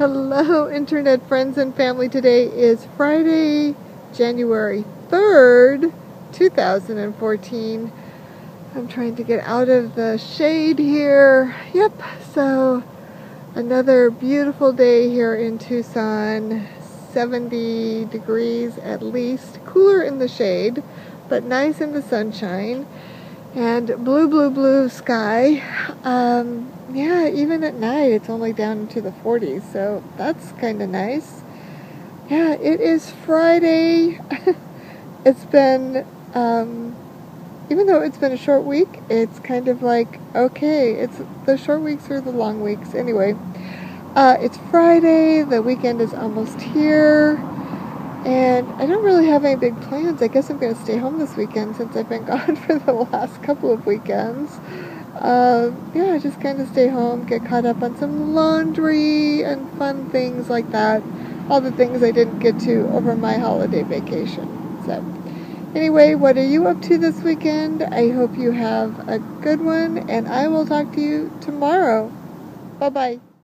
Hello, internet friends and family. Today is Friday, January 3rd, 2014. I'm trying to get out of the shade here. Yep, so another beautiful day here in Tucson. 70 degrees at least. Cooler in the shade, but nice in the sunshine. And blue, blue, blue sky. Um, yeah, even at night it's only down into the 40s, so that's kind of nice. Yeah, it is Friday. it's been, um, even though it's been a short week, it's kind of like, okay, it's the short weeks or the long weeks. Anyway, uh, it's Friday, the weekend is almost here, and I don't really have any big plans. I guess I'm going to stay home this weekend since I've been gone for the last couple of weekends uh, yeah, just kind of stay home, get caught up on some laundry and fun things like that. All the things I didn't get to over my holiday vacation. So, anyway, what are you up to this weekend? I hope you have a good one, and I will talk to you tomorrow. Bye bye.